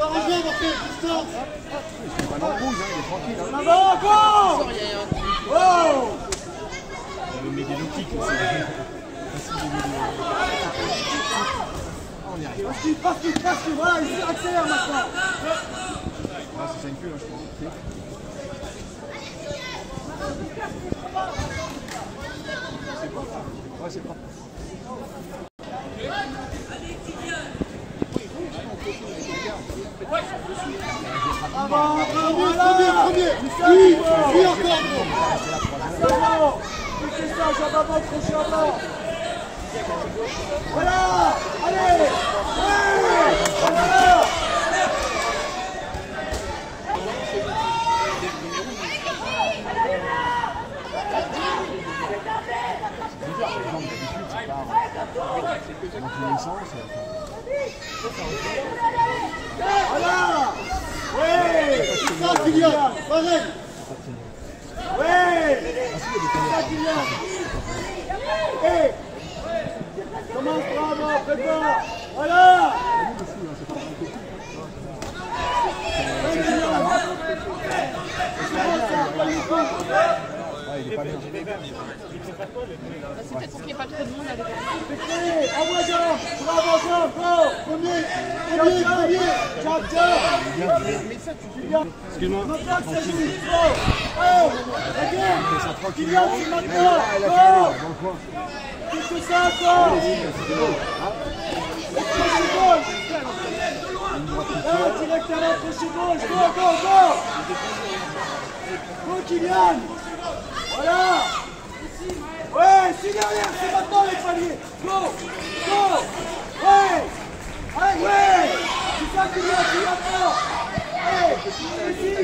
Ça revient, rouge, hein, il est tranquille. Hein. En avant, go Oh Le méga nautique, c'est Passe vite, passe vite, passe vite. Voilà, il accélère maintenant. Ah, c'est 5 queues, hein, je crois. C'est pas Ouais, c'est pas Voilà. Allez Ouais Voilà. Voilà C'est ça, Kylian Pareil C'est prépare Voilà bien. C'est peut-être pour qu'il n'y ait pas trop de monde avec Excuse-moi. C'est. Qu'est-ce Crochet gauche Go, go, go Go Kylian Voilà Ouais, c'est derrière, c'est maintenant les Go Go Ouais Allez, ouais C'est ça Kylian, c'est maintenant Allez, ici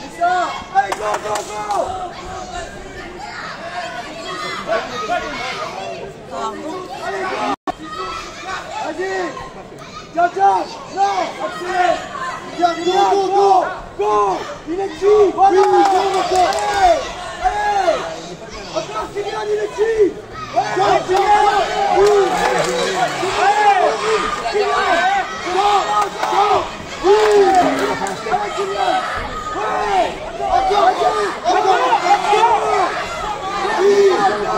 C'est ça Allez, go, go, go Allez, go Vas-y Tiens, tiens Non Bien, go, go, go go Il est qui Voilà. Allez il est qui go Oui Allez Kylian Go Go Oui Allez Kylian Ouais Encore, encore, encore Oui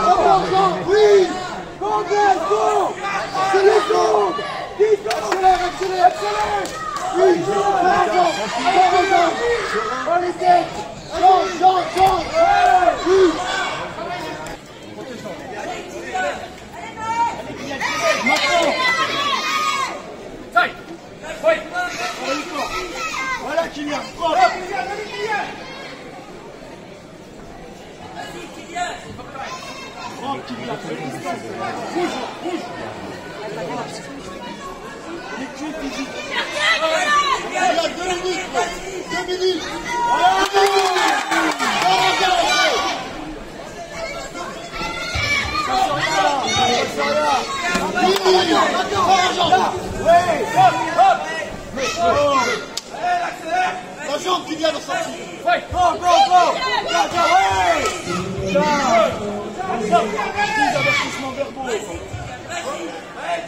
Encore, encore, oui Go, Blaise, go Accélère, go Vite, accélère, accélère Oui, Dans les têtes Change, change, change Oui Voilà Kylian Hop. Hop, Kylian Rouge, rouge Il est qui, Kylian Il y La jambe qui vient de sortir Go, go, go Tiens, tiens, ouais Tiens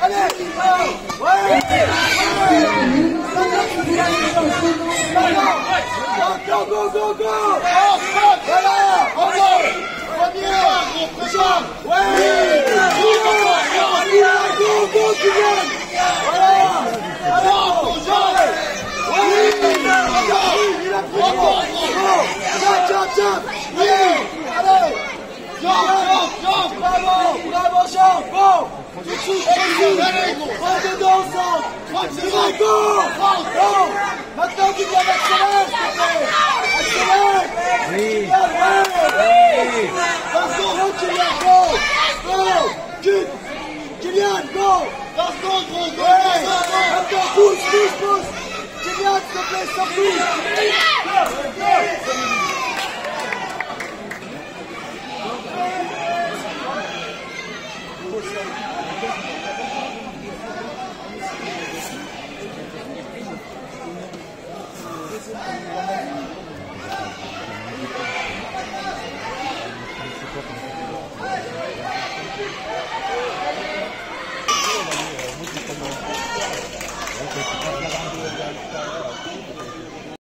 go Go, go, go Go, ouais À distance George, George Allez, go Allez, go Ouais Go, go, go, go Oh, stop Voilà Encore Première, gros, présent Ouais Go, go, Kylian Voilà Alors, Jean Oui Encore Il a pris Encore, Go Tiens, tiens, tiens Oui Allez Jambe, jambe, jambe Bravo shoot, Pas dedans, Hadi Dawson! Michael! Michael! Michael gidiyor Akseler! Akseler! Dawson Hoca'ya go! Go! Git! Kylian go! Dawson go! Go! Hatta push push push! Kylian stop play stop push! Go! Go!